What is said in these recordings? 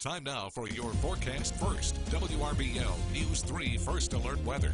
Time now for your forecast first. WRBL News 3 First Alert Weather.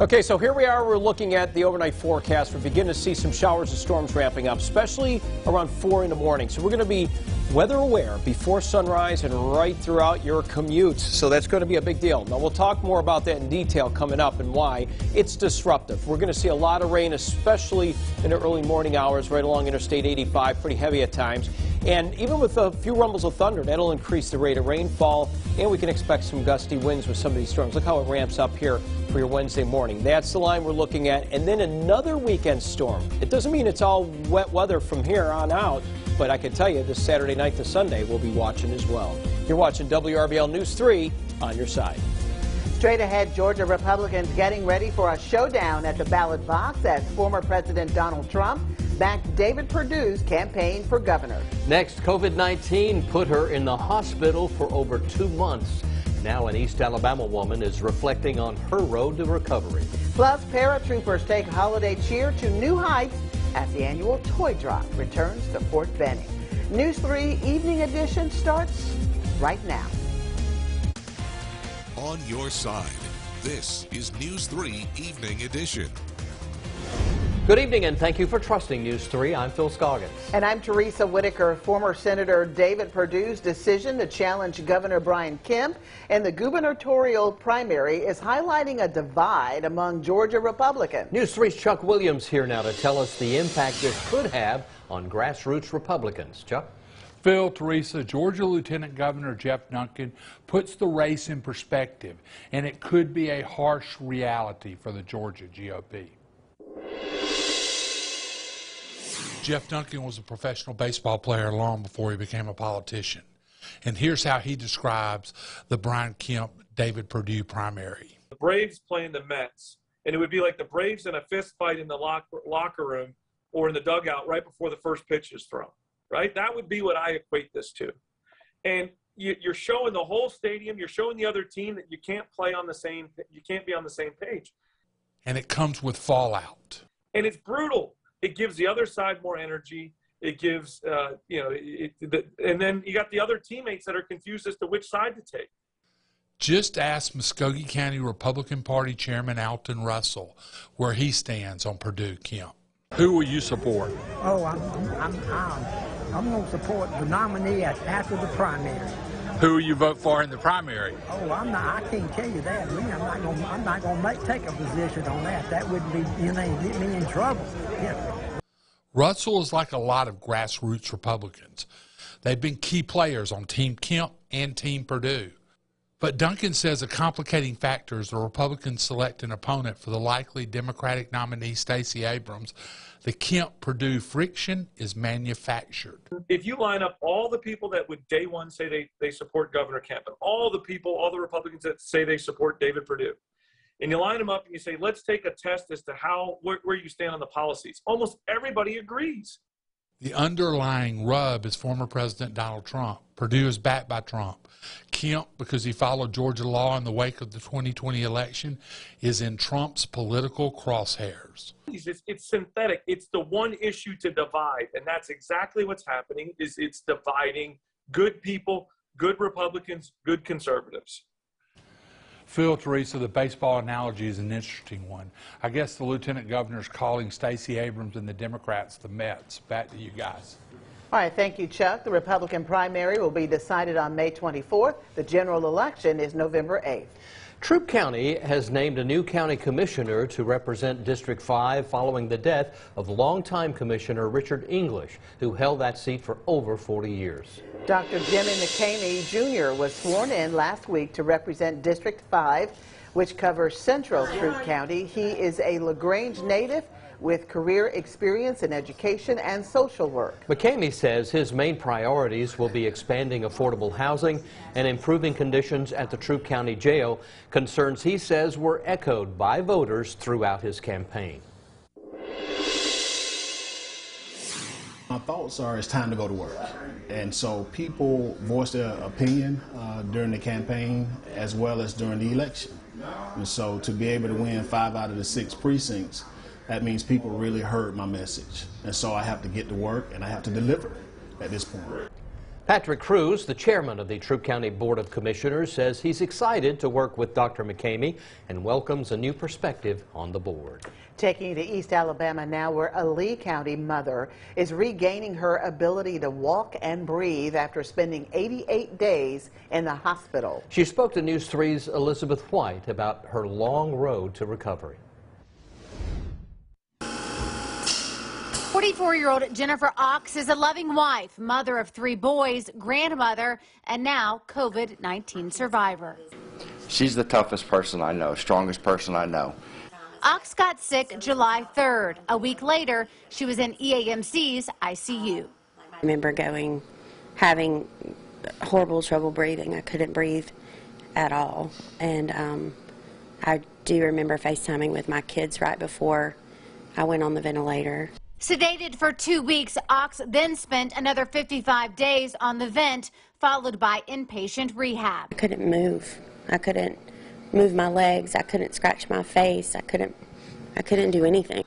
Okay, so here we are. We're looking at the overnight forecast. We're beginning to see some showers and storms ramping up, especially around 4 in the morning. So we're going to be weather aware before sunrise and right throughout your commute. So that's going to be a big deal. Now, we'll talk more about that in detail coming up and why it's disruptive. We're going to see a lot of rain, especially in the early morning hours right along Interstate 85, pretty heavy at times. And even with a few rumbles of thunder, that'll increase the rate of rainfall, and we can expect some gusty winds with some of these storms. Look how it ramps up here for your Wednesday morning. That's the line we're looking at. And then another weekend storm. It doesn't mean it's all wet weather from here on out, but I can tell you this Saturday night to Sunday we'll be watching as well. You're watching WRBL News 3 on your side. Straight ahead, Georgia Republicans getting ready for a showdown at the ballot box as former President Donald Trump backed David Perdue's campaign for governor. Next, COVID 19 put her in the hospital for over two months. Now, an East Alabama woman is reflecting on her road to recovery. Plus, paratroopers take holiday cheer to new heights as the annual toy drop returns to Fort Benning. News 3 Evening Edition starts right now. On your side, this is News 3 Evening Edition. Good evening and thank you for trusting News 3. I'm Phil Scoggins. And I'm Teresa Whitaker. Former Senator David Perdue's decision to challenge Governor Brian Kemp in the gubernatorial primary is highlighting a divide among Georgia Republicans. News 3's Chuck Williams here now to tell us the impact this could have on grassroots Republicans. Chuck? Phil, Teresa, Georgia Lieutenant Governor Jeff Duncan puts the race in perspective, and it could be a harsh reality for the Georgia GOP. Jeff Duncan was a professional baseball player long before he became a politician. And here's how he describes the Brian Kemp David Perdue primary. The Braves playing the Mets, and it would be like the Braves in a fist fight in the locker, locker room or in the dugout right before the first pitch is thrown, right? That would be what I equate this to. And you, you're showing the whole stadium, you're showing the other team that you can't play on the same, you can't be on the same page. And it comes with fallout. And it's brutal it gives the other side more energy. It gives, uh, you know, it, the, and then you got the other teammates that are confused as to which side to take. Just ask Muscogee County Republican Party Chairman Alton Russell where he stands on Perdue Kemp. Who will you support? Oh, I'm, I'm, I'm, I'm going to support the nominee after the primary. Who you vote for in the primary? Oh, I'm not. I can't tell you that. Me, I'm not going. I'm not to make take a position on that. That wouldn't be know, get me in trouble. Yeah. Russell is like a lot of grassroots Republicans. They've been key players on Team Kemp and Team Perdue. But Duncan says a complicating factor is the Republicans select an opponent for the likely Democratic nominee Stacey Abrams the Kemp Perdue friction is manufactured. If you line up all the people that would day one say they, they support Governor Kemp, and all the people, all the Republicans that say they support David Perdue, and you line them up and you say, let's take a test as to how where, where you stand on the policies. Almost everybody agrees. The underlying rub is former President Donald Trump. Perdue is backed by Trump. Kemp, because he followed Georgia law in the wake of the 2020 election, is in Trump's political crosshairs. It's, it's synthetic. It's the one issue to divide, and that's exactly what's happening. Is it's dividing good people, good Republicans, good conservatives. Phil, Teresa, the baseball analogy is an interesting one. I guess the lieutenant governor is calling Stacey Abrams and the Democrats the Mets. Back to you guys. All right, thank you, Chuck. The Republican primary will be decided on May 24th. The general election is November 8th. Troup County has named a new county commissioner to represent District 5 following the death of longtime commissioner Richard English, who held that seat for over 40 years. Dr. Jimmy McCamey Jr. was sworn in last week to represent District 5, which covers central Troup County. He is a LaGrange native with career experience in education and social work. McCamey says his main priorities will be expanding affordable housing and improving conditions at the Troup County Jail, concerns he says were echoed by voters throughout his campaign. My thoughts are it's time to go to work. And so people voiced their opinion uh, during the campaign as well as during the election. And so to be able to win five out of the six precincts that means people really heard my message. And so I have to get to work and I have to deliver at this point. Patrick Crews, the chairman of the Troup County Board of Commissioners, says he's excited to work with Dr. McCamey and welcomes a new perspective on the board. Taking you to East Alabama now, where a Lee County mother is regaining her ability to walk and breathe after spending 88 days in the hospital. She spoke to News 3's Elizabeth White about her long road to recovery. 44 year old Jennifer Ox is a loving wife, mother of three boys, grandmother, and now COVID 19 survivor. She's the toughest person I know, strongest person I know. Ox got sick July 3rd. A week later, she was in EAMC's ICU. I remember going, having horrible trouble breathing. I couldn't breathe at all. And um, I do remember FaceTiming with my kids right before I went on the ventilator. Sedated for two weeks, Ox then spent another 55 days on the vent, followed by inpatient rehab. I couldn't move. I couldn't move my legs. I couldn't scratch my face. I couldn't. I couldn't do anything.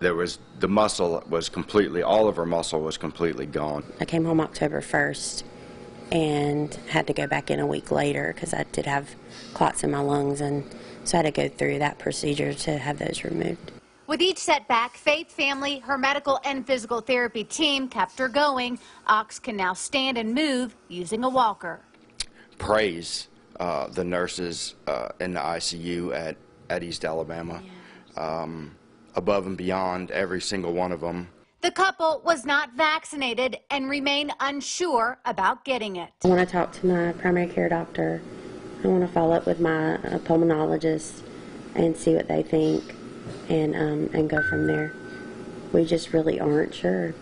There was the muscle was completely all of her muscle was completely gone. I came home October 1st and had to go back in a week later because I did have clots in my lungs and so I had to go through that procedure to have those removed. With each setback, Faith family, her medical and physical therapy team kept her going. Ox can now stand and move using a walker. Praise uh, the nurses uh, in the ICU at, at East Alabama. Um, above and beyond every single one of them. The couple was not vaccinated and remain unsure about getting it. I want to talk to my primary care doctor. I want to follow up with my uh, pulmonologist and see what they think and um, and go from there. We just really aren't sure.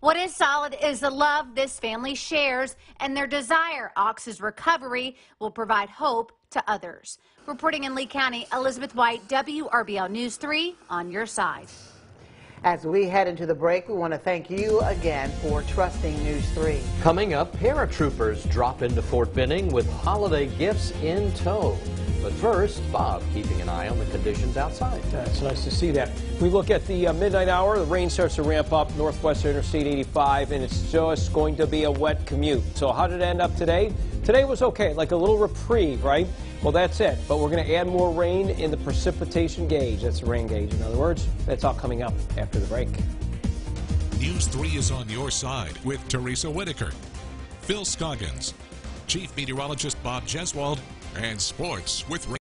What is solid is the love this family shares and their desire Ox's recovery will provide hope to others. Reporting in Lee County, Elizabeth White, WRBL News 3 on your side. As we head into the break, we want to thank you again for trusting News 3. Coming up, paratroopers drop into Fort Benning with holiday gifts in tow. But first, Bob keeping an eye on the conditions outside. It's nice to see that. We look at the uh, midnight hour. The rain starts to ramp up northwest Interstate 85, and it's just going to be a wet commute. So how did it end up today? Today was okay, like a little reprieve, right? Well, that's it. But we're going to add more rain in the precipitation gauge. That's the rain gauge, in other words. That's all coming up after the break. News 3 is on your side with Teresa Whitaker, Phil Scoggins, Chief Meteorologist Bob Jeswald, and Sports with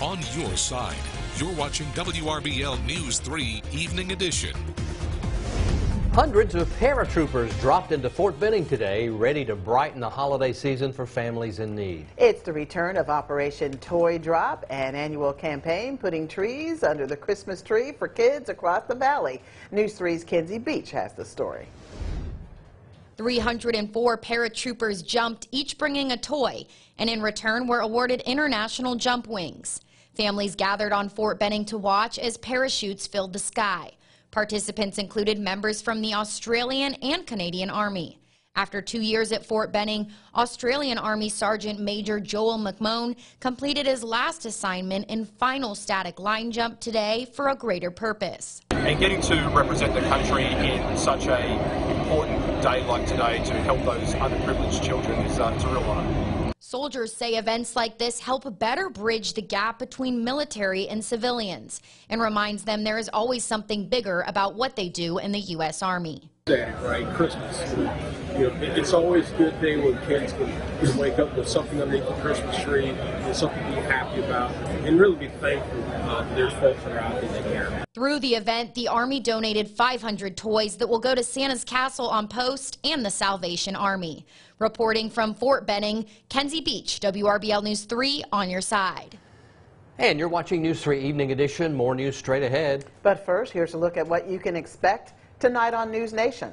on your side. You're watching WRBL News 3 Evening Edition. Hundreds of paratroopers dropped into Fort Benning today, ready to brighten the holiday season for families in need. It's the return of Operation Toy Drop, an annual campaign putting trees under the Christmas tree for kids across the valley. News 3's Kenzie Beach has the story. 304 paratroopers jumped, each bringing a toy, and in return were awarded international jump wings. Families gathered on Fort Benning to watch as parachutes filled the sky. Participants included members from the Australian and Canadian Army. After two years at Fort Benning, Australian Army Sergeant Major Joel McMone completed his last assignment in final static line jump today for a greater purpose. And getting to represent the country in such a important day like today to help those underprivileged children is uh, a real honour. Soldiers say events like this help better bridge the gap between military and civilians and reminds them there is always something bigger about what they do in the U.S. Army. Right, Christmas. You know, it's always a good thing when kids can, can wake up with something underneath the Christmas tree and something to be happy about and really be thankful uh, there's folks that are out there that care. Through the event, the Army donated 500 toys that will go to Santa's Castle on Post and the Salvation Army. Reporting from Fort Benning, Kenzie Beach, WRBL News 3 on your side. And you're watching News 3 Evening Edition. More news straight ahead. But first, here's a look at what you can expect tonight on News Nation.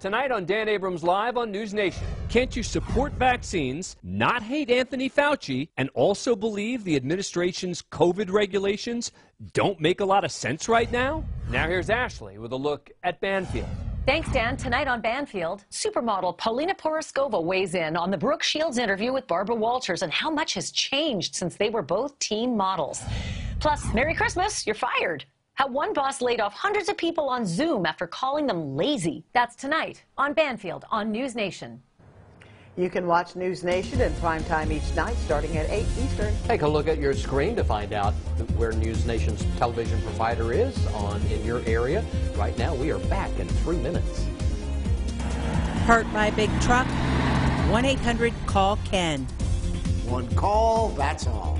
Tonight on Dan Abrams Live on News Nation. Can't you support vaccines, not hate Anthony Fauci, and also believe the administration's COVID regulations don't make a lot of sense right now? Now here's Ashley with a look at Banfield. Thanks, Dan. Tonight on Banfield, supermodel Paulina Porizkova weighs in on the Brooke Shields interview with Barbara Walters and how much has changed since they were both teen models. Plus, Merry Christmas, you're fired. How one boss laid off hundreds of people on Zoom after calling them lazy. That's tonight on Banfield on News Nation. You can watch News Nation in prime time each night starting at 8 Eastern. Take a look at your screen to find out where News Nation's television provider is on in your area. Right now, we are back in three minutes. Hurt by a big truck? 1 800 call Ken. One call, that's all.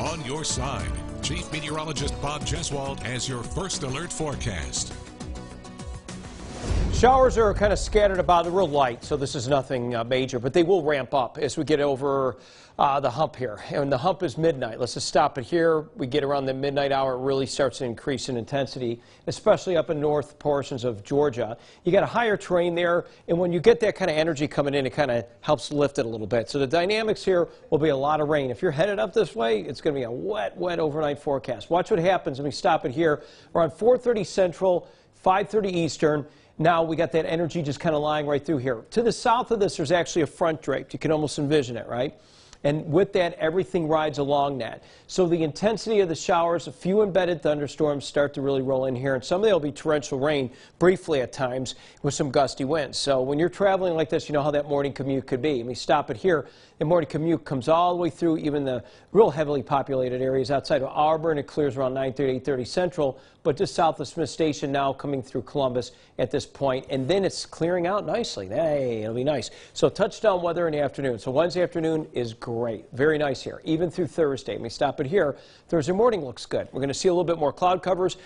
On your side. Chief Meteorologist Bob Jeswald has your first alert forecast. Showers are kind of scattered about, they're real light, so this is nothing uh, major, but they will ramp up as we get over uh, the hump here. And the hump is midnight. Let's just stop it here. We get around the midnight hour, it really starts to increase in intensity, especially up in north portions of Georgia. You got a higher terrain there, and when you get that kind of energy coming in, it kind of helps lift it a little bit. So the dynamics here will be a lot of rain. If you're headed up this way, it's going to be a wet, wet overnight forecast. Watch what happens when we stop it here around 4:30 Central, 5:30 Eastern. Now we got that energy just kind of lying right through here. To the south of this, there's actually a front draped. You can almost envision it, right? And with that, everything rides along that. So the intensity of the showers, a few embedded thunderstorms start to really roll in here. And some of them will be torrential rain briefly at times with some gusty winds. So when you're traveling like this, you know how that morning commute could be. Let me stop it here. The morning commute comes all the way through even the real heavily populated areas outside of Auburn. It clears around 9:30, 8:30 Central, but just south of Smiths Station now coming through Columbus at this point, and then it's clearing out nicely. Hey, it'll be nice. So touchdown weather in the afternoon. So Wednesday afternoon is great, very nice here, even through Thursday. Let me stop it here. Thursday morning looks good. We're going to see a little bit more cloud covers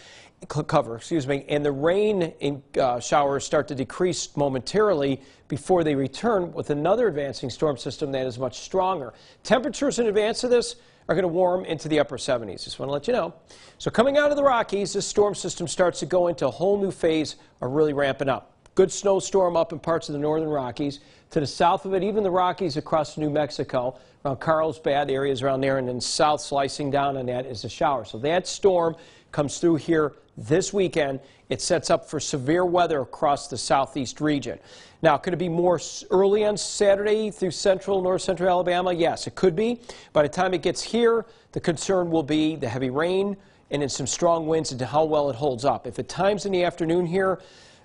cover, excuse me, and the rain in, uh, showers start to decrease momentarily before they return with another advancing storm system that is much stronger. Temperatures in advance of this are going to warm into the upper 70s. Just want to let you know. So coming out of the Rockies, this storm system starts to go into a whole new phase of really ramping up. Good snowstorm up in parts of the northern Rockies. To the south of it, even the Rockies across New Mexico, around Carlsbad, areas around there, and then south slicing down on that is a shower. So that storm comes through here this weekend. It sets up for severe weather across the southeast region. Now, could it be more early on Saturday through central, north central Alabama? Yes, it could be. By the time it gets here, the concern will be the heavy rain and then some strong winds and how well it holds up. If it times in the afternoon here,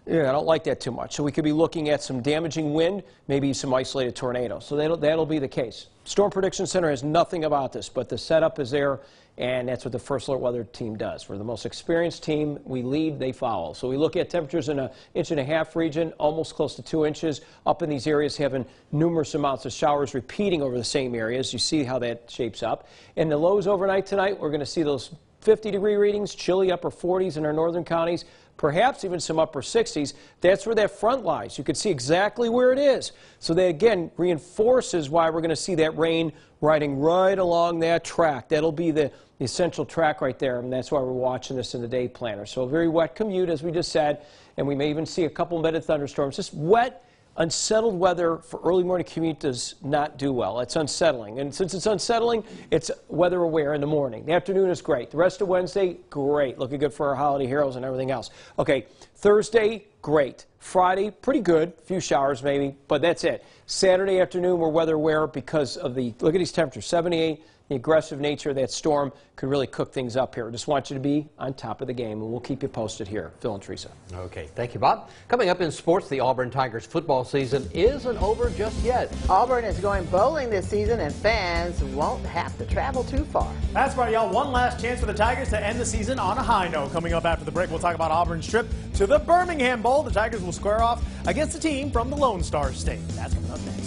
yeah, I don't like that too much. So we could be looking at some damaging wind, maybe some isolated tornadoes. So that'll, that'll be the case. Storm Prediction Center has nothing about this, but the setup is there, and that's what the First Alert Weather team does. We're the most experienced team. We lead, they follow. So we look at temperatures in an inch and a half region, almost close to two inches, up in these areas having numerous amounts of showers repeating over the same areas. You see how that shapes up. And the lows overnight tonight, we're going to see those 50 degree readings, chilly upper 40s in our northern counties, perhaps even some upper 60s. That's where that front lies. You can see exactly where it is. So that again reinforces why we're going to see that rain riding right along that track. That'll be the, the essential track right there, and that's why we're watching this in the day planner. So a very wet commute, as we just said, and we may even see a couple embedded thunderstorms. Just wet unsettled weather for early morning commute does not do well. It's unsettling. And since it's unsettling, it's weather aware in the morning. The afternoon is great. The rest of Wednesday, great. Looking good for our holiday heroes and everything else. Okay, Thursday, great. Friday, pretty good. A few showers maybe, but that's it. Saturday afternoon, we're weather aware because of the, look at these temperatures, 78, the aggressive nature of that storm could really cook things up here. Just want you to be on top of the game, and we'll keep you posted here. Phil and Teresa. Okay, thank you, Bob. Coming up in sports, the Auburn Tigers football season isn't over just yet. Auburn is going bowling this season, and fans won't have to travel too far. That's right, y'all. One last chance for the Tigers to end the season on a high note. Coming up after the break, we'll talk about Auburn's trip to the Birmingham Bowl. The Tigers will square off against a team from the Lone Star State. That's coming up next.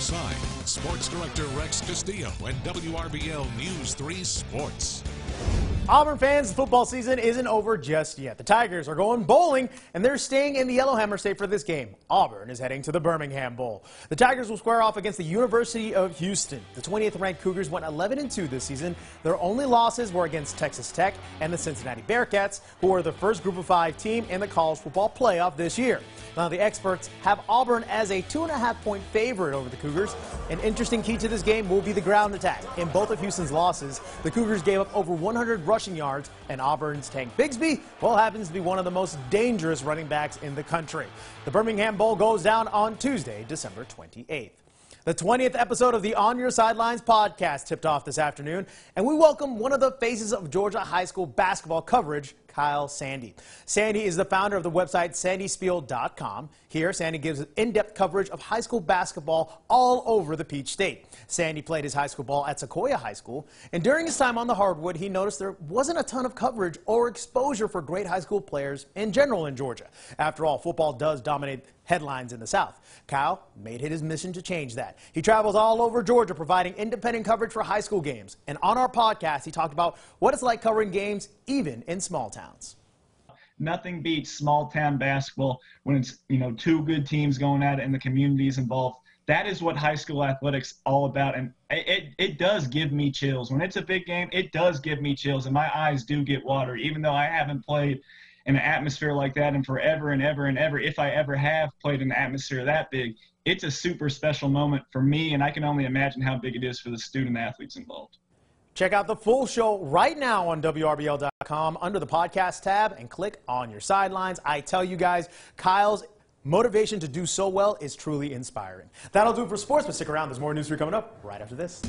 Side. Sports Director Rex Castillo and WRBL News 3 Sports. Auburn fans, the football season isn't over just yet. The Tigers are going bowling, and they're staying in the Yellowhammer State for this game. Auburn is heading to the Birmingham Bowl. The Tigers will square off against the University of Houston. The 20th ranked Cougars went 11 2 this season. Their only losses were against Texas Tech and the Cincinnati Bearcats, who are the first Group of Five team in the college football playoff this year. Now, the experts have Auburn as a two and a half point favorite over the Cougars. An interesting key to this game will be the ground attack. In both of Houston's losses, the Cougars gave up over 100 rushing yards, and Auburn's Tank Bigsby, well, happens to be one of the most dangerous running backs in the country. The Birmingham Bowl goes down on Tuesday, December 28th. The 20th episode of the On Your Sidelines podcast tipped off this afternoon, and we welcome one of the faces of Georgia high school basketball coverage, Kyle Sandy. Sandy is the founder of the website sandyspiel.com. Here, Sandy gives in-depth coverage of high school basketball all over the Peach State. Sandy played his high school ball at Sequoyah High School, and during his time on the hardwood, he noticed there wasn't a ton of coverage or exposure for great high school players in general in Georgia. After all, football does dominate headlines in the South. Kyle made it his mission to change that. He travels all over Georgia providing independent coverage for high school games. And on our podcast, he talked about what it's like covering games even in small towns. Nothing beats small town basketball when it's, you know, two good teams going at it and the communities involved. That is what high school athletics all about. And it, it does give me chills. When it's a big game, it does give me chills and my eyes do get watery, even though I haven't played – in an atmosphere like that and forever and ever and ever if i ever have played in an atmosphere that big it's a super special moment for me and i can only imagine how big it is for the student athletes involved check out the full show right now on wrbl.com under the podcast tab and click on your sidelines. I tell you guys kyle's motivation to do so well is truly inspiring. That'll do it for sports but stick around. There's more news for you coming up right after this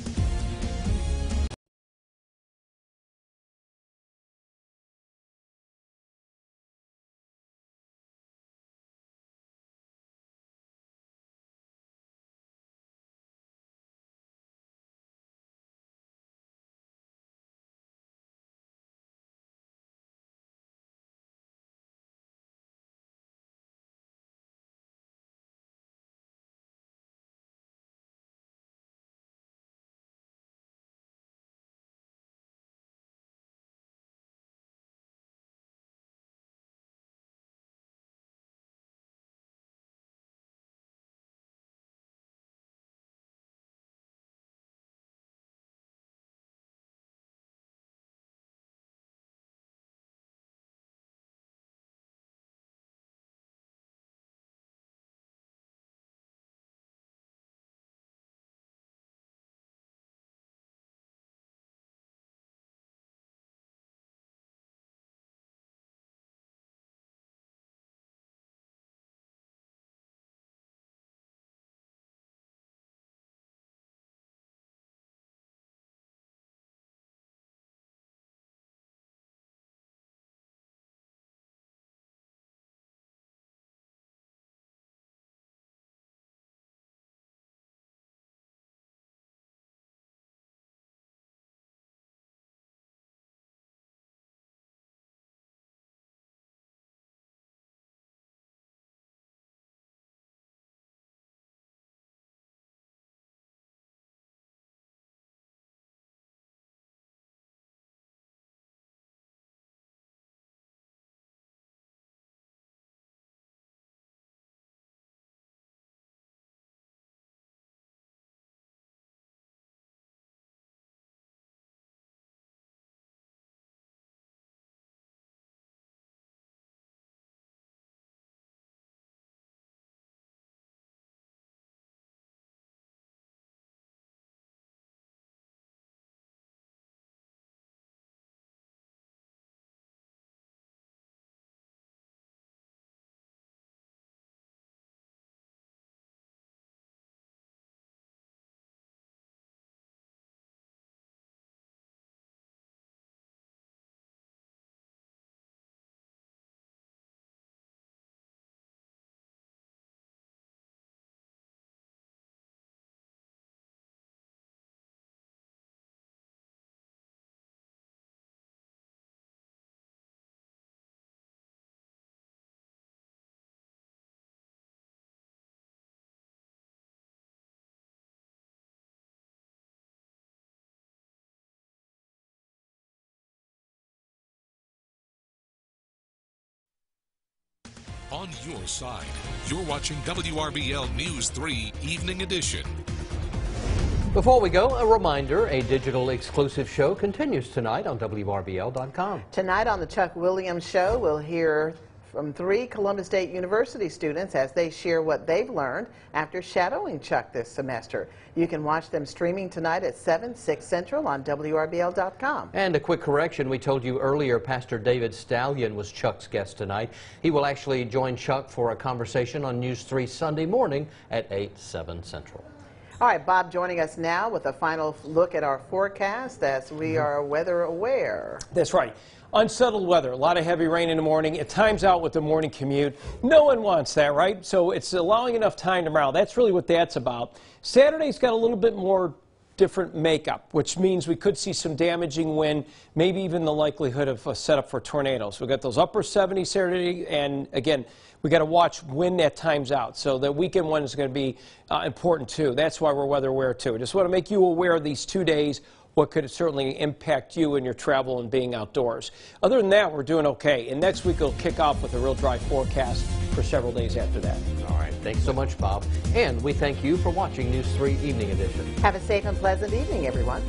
on your side. You're watching WRBL News 3 Evening Edition. Before we go, a reminder a digital exclusive show continues tonight on WRBL.com. Tonight on the Chuck Williams Show, we'll hear from three Columbus State University students as they share what they've learned after shadowing Chuck this semester. You can watch them streaming tonight at 7, 6 Central on WRBL.com. And a quick correction, we told you earlier Pastor David Stallion was Chuck's guest tonight. He will actually join Chuck for a conversation on News 3 Sunday morning at 8, 7 Central. All right, Bob joining us now with a final look at our forecast as we Mm-hmm. are weather aware. That's right. Unsettled weather, a lot of heavy rain in the morning. It times out with the morning commute. No one wants that, right? So it's allowing enough time tomorrow. That's really what that's about. Saturday's got a little bit more different makeup, which means we could see some damaging wind, maybe even the likelihood of a setup for tornadoes. We've got those upper 70s Saturday, and again, we got to watch when that times out. So the weekend one is going to be uh, important too. That's why we're weather aware too. Just want to make you aware of these two days what could certainly impact you in your travel and being outdoors. Other than that, we're doing okay. And next week we'll kick off with a real dry forecast for several days after that. All right. Thanks so much, Bob. And we thank you for watching News 3 Evening Edition. Have a safe and pleasant evening, everyone.